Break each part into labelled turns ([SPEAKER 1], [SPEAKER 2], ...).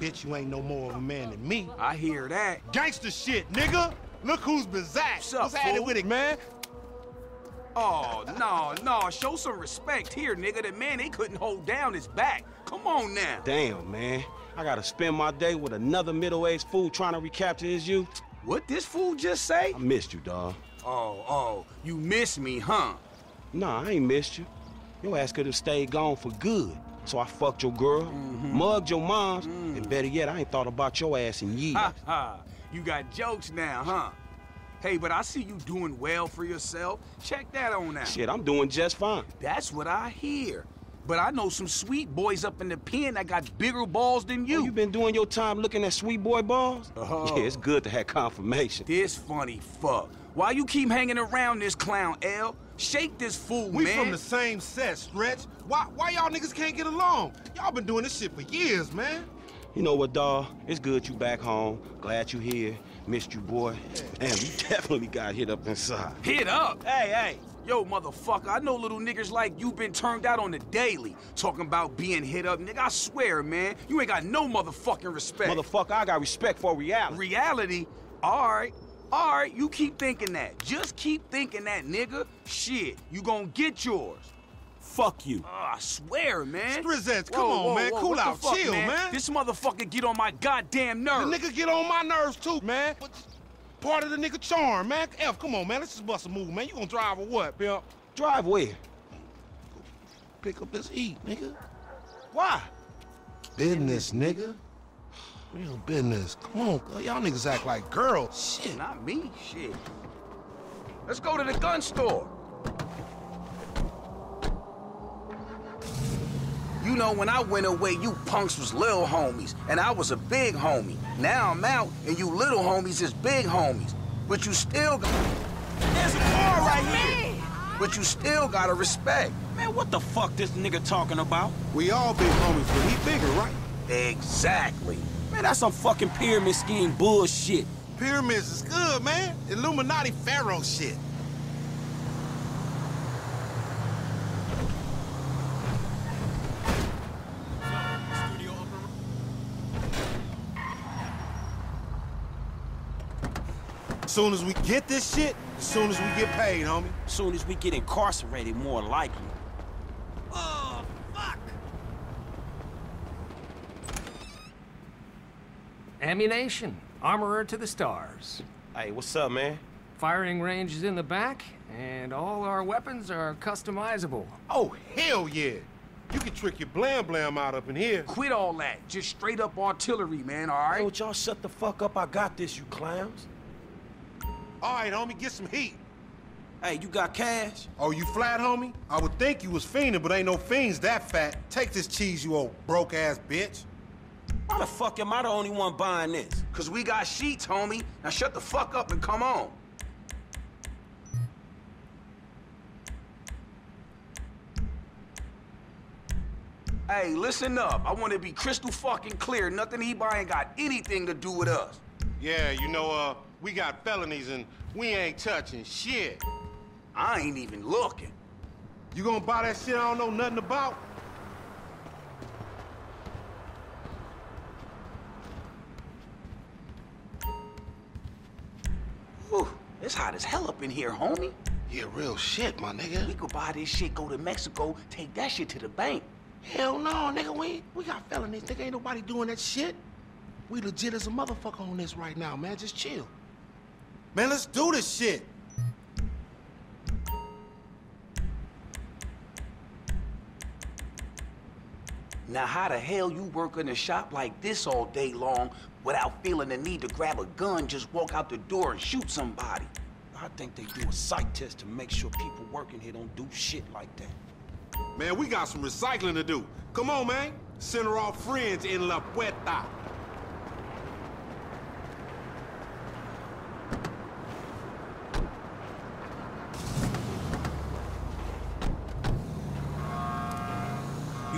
[SPEAKER 1] bitch, you ain't no more of a man than me.
[SPEAKER 2] I hear that.
[SPEAKER 1] Gangster shit, nigga. Look who's bizarre.
[SPEAKER 2] What's up,
[SPEAKER 1] What's
[SPEAKER 2] fool?
[SPEAKER 1] with it, man?
[SPEAKER 2] Oh, no, no. Show some respect here, nigga. The man, they couldn't hold down his back. Come on now.
[SPEAKER 3] Damn, man. I gotta spend my day with another middle-aged fool trying to recapture his youth.
[SPEAKER 2] What this fool just say?
[SPEAKER 3] I missed you, dawg.
[SPEAKER 2] Oh, oh, you miss me, huh?
[SPEAKER 3] Nah, I ain't missed you. Your ass could have stayed gone for good. So I fucked your girl,
[SPEAKER 2] Mm-hmm.
[SPEAKER 3] mugged your moms, and better yet, I ain't thought about your ass in years.
[SPEAKER 2] Ha ha. You got jokes now, huh? Hey, but I see you doing well for yourself. Check that on out.
[SPEAKER 3] Shit, I'm doing just fine.
[SPEAKER 2] That's what I hear. But I know some sweet boys up in the pen that got bigger balls than you.
[SPEAKER 3] You, you been doing your time looking at sweet boy balls?
[SPEAKER 2] Uh-huh.
[SPEAKER 3] Yeah, it's good to have confirmation.
[SPEAKER 2] This funny fuck. Why you keep hanging around this clown, L? Shake this fool,
[SPEAKER 1] We
[SPEAKER 2] man.
[SPEAKER 1] from the same set, Stretch. Why, why y'all niggas can't get along? Y'all been doing this shit for years, man.
[SPEAKER 3] You know what, dawg? It's good you back home. Glad you here. Missed you, boy. Damn, you definitely got hit up inside.
[SPEAKER 2] Hit up. Hey, hey. Yo, motherfucker, I know little niggas like you been turned out on the daily. Talking about being hit up, nigga. I swear, man, you ain't got no motherfucking respect.
[SPEAKER 3] Motherfucker, I got respect for reality.
[SPEAKER 2] Reality? Alright. Alright, you keep thinking that. Just keep thinking that, nigga. Shit, you gonna get yours.
[SPEAKER 3] Fuck you.
[SPEAKER 2] Oh, I swear, man.
[SPEAKER 1] Strizzets, come
[SPEAKER 2] Whoa,
[SPEAKER 1] on,
[SPEAKER 2] whoa,
[SPEAKER 1] man.
[SPEAKER 2] whoa,
[SPEAKER 1] Cool out.
[SPEAKER 2] fuck,
[SPEAKER 1] Chill, man.
[SPEAKER 2] This motherfucker get on my goddamn nerves.
[SPEAKER 1] The nigga get on my nerves too, man. But part of the nigga charm, man. F, come on, man. Let's just bust a move, man. You gonna drive or what, pimp?
[SPEAKER 3] Drive where?
[SPEAKER 1] Pick up this heat, nigga.
[SPEAKER 3] Why?
[SPEAKER 1] Business, nigga. Real business. Come on, y'all niggas act like girls. Shit.
[SPEAKER 2] Not me, shit. Let's go to the gun store. Know, when I went away, you punks was little homies, and I was a big homie. Now I'm out, and you little homies is big homies. But you still got... There's a bar right here! But you still gotta respect.
[SPEAKER 3] Man, what the fuck this nigga talking about?
[SPEAKER 1] We all big homies, but he bigger, right?
[SPEAKER 2] Exactly.
[SPEAKER 3] Man, that's some fucking pyramid scheme bullshit.
[SPEAKER 1] Pyramids is good, man. Illuminati pharaoh shit. As soon as we get this shit, as soon as we get paid, homie.
[SPEAKER 3] As soon as we get incarcerated, more likely.
[SPEAKER 2] Oh, fuck!
[SPEAKER 4] Ammunition. Armorer to the stars.
[SPEAKER 3] Hey, what's up, man?
[SPEAKER 4] Firing range is in the back, and all our weapons are customizable.
[SPEAKER 1] Oh, hell yeah. You can trick your blam blam out up in here.
[SPEAKER 2] Quit all that. Just straight up artillery, man, all right?
[SPEAKER 3] Hey,
[SPEAKER 2] right?
[SPEAKER 3] y'all shut the fuck up? I got this, you clowns.
[SPEAKER 1] All right, homie, get some heat.
[SPEAKER 3] Hey, you got cash?
[SPEAKER 1] Oh, you flat, homie? I would think you was fiending, but ain't no fiends that fat. Take this cheese, you old broke-ass bitch.
[SPEAKER 3] Why the fuck am I the only one buying this?
[SPEAKER 2] Cause we got sheets, homie. Now shut the fuck up and come on. Hey, listen up. I want to be crystal fucking clear. Nothing he buying got anything to do with us.
[SPEAKER 1] Yeah, you know, uh, we got felonies and we ain't touching shit.
[SPEAKER 2] I ain't even looking.
[SPEAKER 1] You gonna buy that shit I don't know nothing about?
[SPEAKER 2] Whew, it's hot as hell up in here, homie.
[SPEAKER 1] Yeah, real shit, my nigga.
[SPEAKER 2] We could buy this shit, go to Mexico, take that shit to the bank.
[SPEAKER 1] Hell no, nigga. We we got felonies. Nigga, ain't nobody doing that shit. We legit as a motherfucker on this right now, man. Just chill. Man, let's do this shit.
[SPEAKER 2] Now, how the hell you work in a shop like this all day long without feeling the need to grab a gun, just walk out the door and shoot somebody?
[SPEAKER 3] I think they do a psych test to make sure people working here don't do shit like that.
[SPEAKER 1] Man, we got some recycling to do. Come on, man. Send her off friends in La Puerta.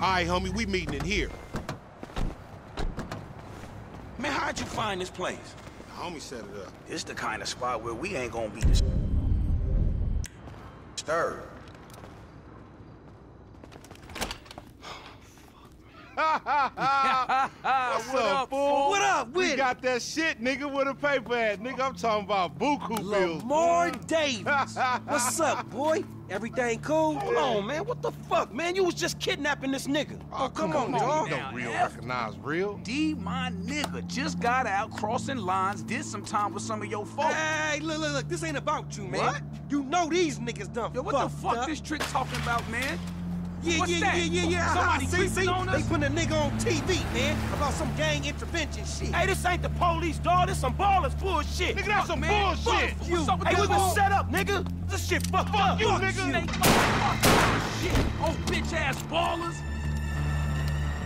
[SPEAKER 1] All right, homie, we meeting in here.
[SPEAKER 3] Man, how'd you find this place?
[SPEAKER 5] The homie set it up.
[SPEAKER 2] It's the kind of spot where we ain't gonna be disturbed.
[SPEAKER 1] What's up, fool?
[SPEAKER 6] What up with
[SPEAKER 1] We got that shit, nigga, with a paper at. Nigga, I'm talking about buku bills.
[SPEAKER 6] Lamar
[SPEAKER 1] boy.
[SPEAKER 6] Davis. What's up, boy? Everything cool?
[SPEAKER 3] Hold on, man. What the fuck, man? You was just kidnapping this nigga.
[SPEAKER 1] Oh, oh
[SPEAKER 6] come on, dog.
[SPEAKER 1] You don't real recognize real.
[SPEAKER 2] D, my nigga, just got out crossing lines, did some time with some of your folks.
[SPEAKER 6] Hey, look, look, look. This ain't about you, man.
[SPEAKER 2] What?
[SPEAKER 6] You know these niggas done
[SPEAKER 2] Yo, what the fuck
[SPEAKER 6] up.
[SPEAKER 2] this trick talking about, man?
[SPEAKER 6] Yeah,
[SPEAKER 2] What's
[SPEAKER 6] yeah,
[SPEAKER 2] that?
[SPEAKER 6] yeah, yeah, yeah.
[SPEAKER 2] Somebody uh-huh.
[SPEAKER 6] see,
[SPEAKER 2] creeping
[SPEAKER 6] see?
[SPEAKER 2] on
[SPEAKER 6] They
[SPEAKER 2] us?
[SPEAKER 6] putting a nigga on TV, man, about some gang intervention shit.
[SPEAKER 3] Hey, this ain't the police, dog. This some Ballas bullshit.
[SPEAKER 1] Nigga, that's some
[SPEAKER 2] man.
[SPEAKER 1] bullshit.
[SPEAKER 2] Fuck What's up
[SPEAKER 3] Hey, we been set up, nigga. This shit fucked up.
[SPEAKER 1] you,
[SPEAKER 3] Fuck
[SPEAKER 1] nigga.
[SPEAKER 2] Snake motherfucker. Shit. Oh, bitch ass Ballas.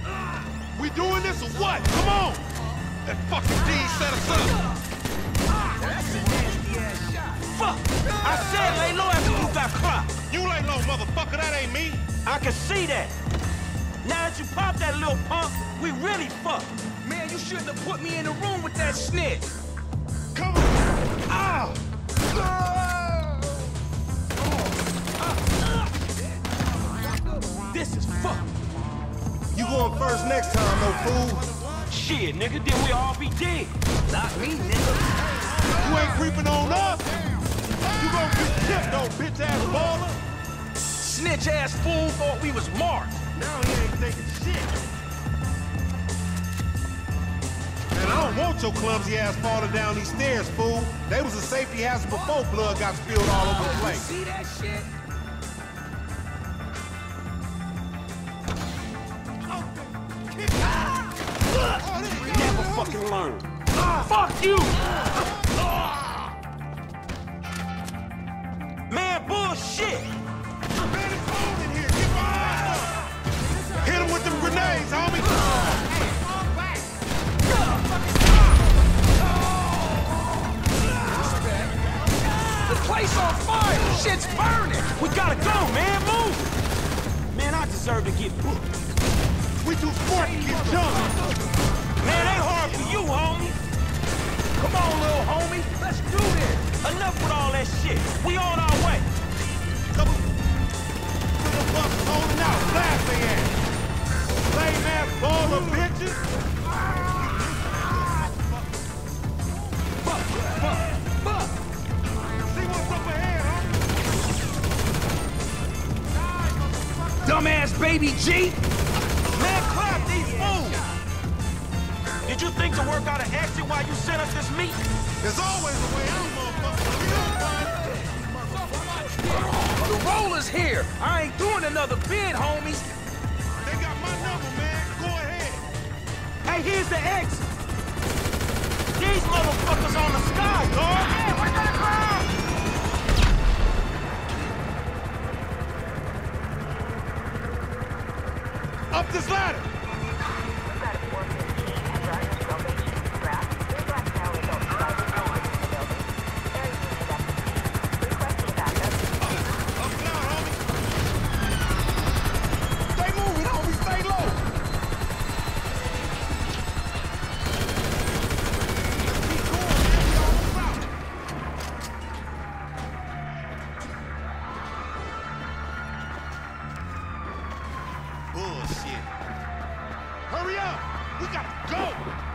[SPEAKER 2] Ah.
[SPEAKER 1] We doing this or what? Come on. That fucking D ah. set us up. Ah.
[SPEAKER 3] Fuck. I said lay low after you got cropped.
[SPEAKER 1] You lay low, motherfucker. That ain't me.
[SPEAKER 3] I can see that. Now that you popped that little punk, we really fucked.
[SPEAKER 2] Man, you shouldn't have put me in the room with that snitch.
[SPEAKER 1] Come on. Ah.
[SPEAKER 3] This is fucked.
[SPEAKER 5] You going first next time, no fool.
[SPEAKER 3] Shit, nigga, then we all be dead.
[SPEAKER 2] Not me, nigga.
[SPEAKER 1] You ain't creeping on us. You gonna get tipped, though, bitch ass Balla.
[SPEAKER 2] Snitch ass fool thought we was marked.
[SPEAKER 1] Now he ain't taking shit. Man, I don't want your clumsy ass falling down these stairs, fool. They was a safety hazard before blood got spilled all over the oh, place.
[SPEAKER 2] See that shit? Ah! Ah!
[SPEAKER 3] Oh, never fucking learn. Ah! Fuck you!
[SPEAKER 2] Place on fire. Shit's burning.
[SPEAKER 3] We gotta go, man, move! Man, I deserve to get booked.
[SPEAKER 1] We too smart to get jumped.
[SPEAKER 3] Man, ain't hard for you, homie. Come on, little homie. Let's do this. Enough with all that shit. We on our way. Double...
[SPEAKER 1] Couple little bucks holding out. Blast they ass. Lame ass ball of
[SPEAKER 2] G.
[SPEAKER 3] Man, clap these fools! Did you think to work out an exit while you sent us this meat?
[SPEAKER 1] There's always a way out, motherfucker.
[SPEAKER 2] The roller's here. I ain't doing another bid, homies.
[SPEAKER 1] They got my number, man. Go ahead.
[SPEAKER 3] Hey, here's the exit. These motherfuckers on the sky, dog.
[SPEAKER 1] Up this ladder. Go!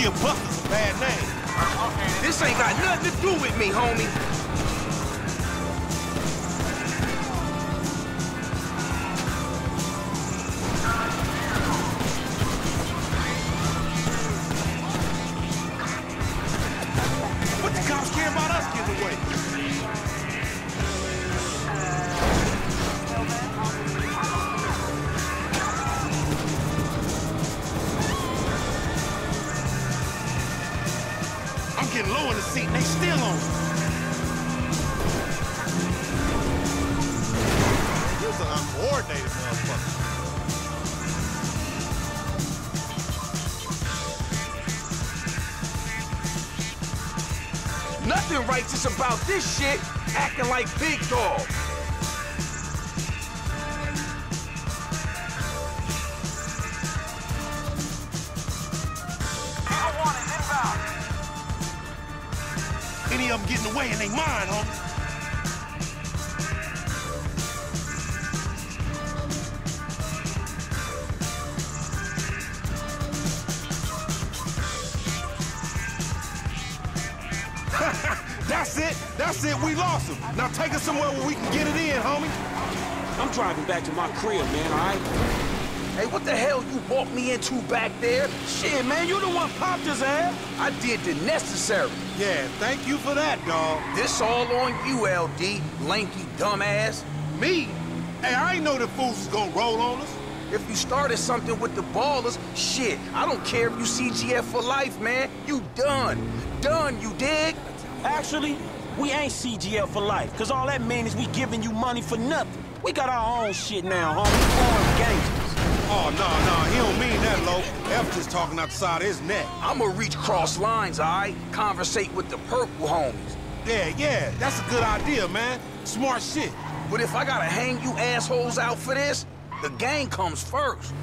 [SPEAKER 1] Give Buster's a bad name.
[SPEAKER 2] This ain't got nothing to do with me, homie. Nothing righteous about this shit. Acting like big dog. I want it. Inbound.
[SPEAKER 1] Any of them getting away and they mine, homie. That's it. That's it. We lost him. Now take us somewhere where we can get it in, homie.
[SPEAKER 3] I'm driving back to my crib, man, all right?
[SPEAKER 2] Hey, what the hell you walked me into back there?
[SPEAKER 3] Shit, man, you the one popped his ass. Eh?
[SPEAKER 2] I did the necessary.
[SPEAKER 1] Yeah, thank you for that, dog.
[SPEAKER 2] This all on you, LD, lanky dumbass.
[SPEAKER 1] Me? Hey, I ain't know the fools was gonna roll on us.
[SPEAKER 2] If you started something with the Ballas, shit, I don't care if you CGF for life, man. You done. Done, you dig?
[SPEAKER 3] Actually, we ain't CGF for life, cause all that means is we giving you money for nothing. We got our own shit now, homie. Foreign gangsters.
[SPEAKER 1] Oh, no, no, he don't mean that, Lo. F just talking outside his neck.
[SPEAKER 2] I'ma reach cross lines, alright? Conversate with the purple homies.
[SPEAKER 1] Yeah, yeah, that's a good idea, man. Smart shit.
[SPEAKER 2] But if I gotta hang you assholes out for this, the gang comes first.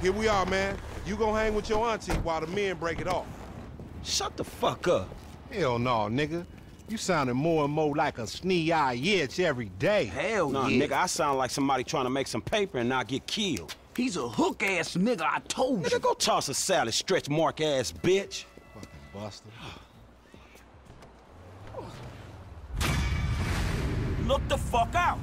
[SPEAKER 1] Here we are, man. You gonna hang with your auntie while the men break it off.
[SPEAKER 3] Shut the fuck up.
[SPEAKER 1] Hell no, nigga. You sounding more and more like a snee-eye itch every day.
[SPEAKER 2] Hell
[SPEAKER 3] Nah,
[SPEAKER 2] yeah.
[SPEAKER 3] nigga, I sound like somebody trying to make some paper and not get killed.
[SPEAKER 2] He's a hook-ass nigga, I told you.
[SPEAKER 3] Nigga, go toss a salad, stretch mark ass bitch.
[SPEAKER 1] Fucking buster.
[SPEAKER 3] Look the fuck out.